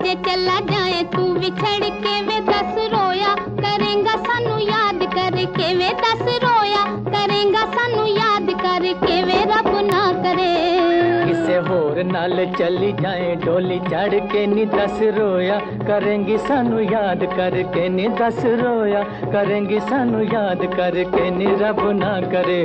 کرے گا سنگا یاد کرے کسی ہو چلی جائے ڈولی چڑھ کے نی دس رویا کریں گی سانو یاد کر کے نی دس رویا کریں گی سانو یاد کر کے نی رب نہ کرے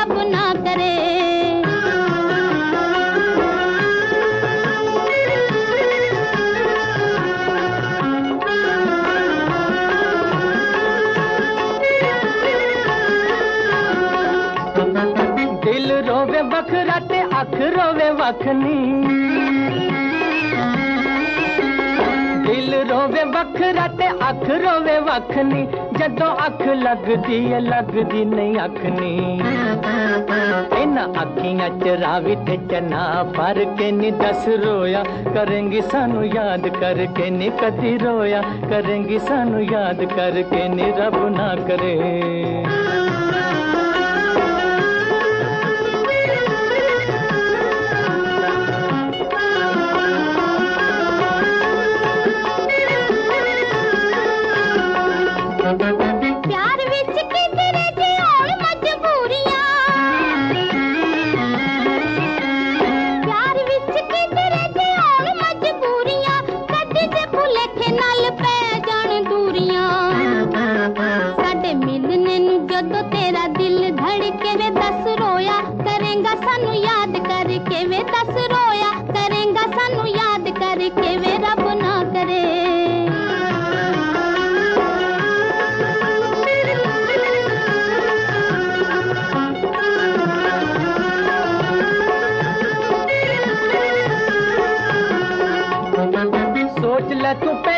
بخر ہوے وکنی دل رو بخر ہر روی وکنی جدو اکھ لگی لگتی نہیں آبی چنا پر نی دس رویا کریں سان یاد کر کے نی کتی روا کریں سان یاد کر کے نی رب نہ کرے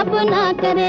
اپنا کرے